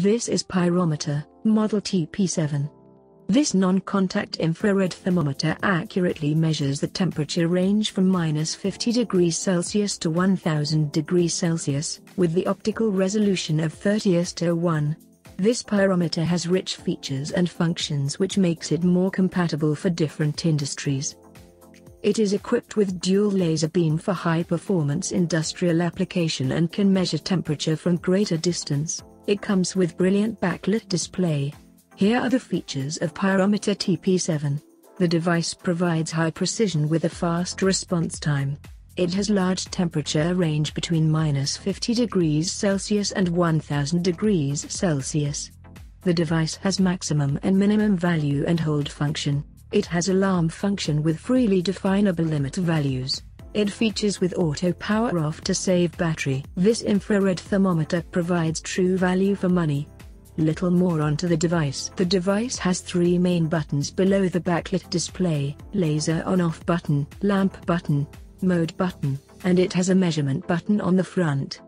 This is pyrometer, model TP7. This non-contact infrared thermometer accurately measures the temperature range from minus 50 degrees Celsius to 1000 degrees Celsius, with the optical resolution of 30 to 1. This pyrometer has rich features and functions which makes it more compatible for different industries. It is equipped with dual laser beam for high-performance industrial application and can measure temperature from greater distance. It comes with brilliant backlit display, here are the features of Pyrometer TP7. The device provides high precision with a fast response time. It has large temperature range between minus 50 degrees Celsius and 1000 degrees Celsius. The device has maximum and minimum value and hold function. It has alarm function with freely definable limit values. It features with auto power off to save battery. This infrared thermometer provides true value for money little more onto the device. The device has three main buttons below the backlit display, laser on-off button, lamp button, mode button, and it has a measurement button on the front.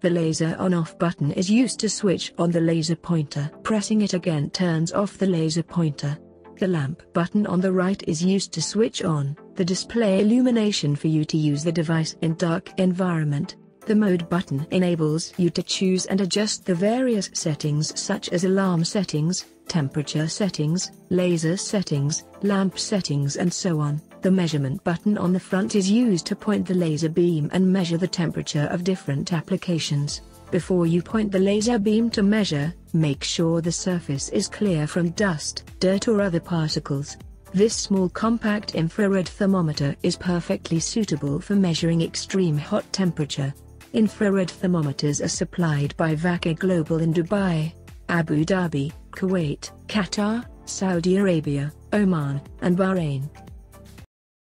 The laser on-off button is used to switch on the laser pointer. Pressing it again turns off the laser pointer. The lamp button on the right is used to switch on the display illumination for you to use the device in dark environment. The mode button enables you to choose and adjust the various settings such as alarm settings, temperature settings, laser settings, lamp settings and so on. The measurement button on the front is used to point the laser beam and measure the temperature of different applications. Before you point the laser beam to measure, make sure the surface is clear from dust, dirt or other particles. This small compact infrared thermometer is perfectly suitable for measuring extreme hot temperature. Infrared thermometers are supplied by Vacker Global in Dubai, Abu Dhabi, Kuwait, Qatar, Saudi Arabia, Oman, and Bahrain.